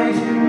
eyes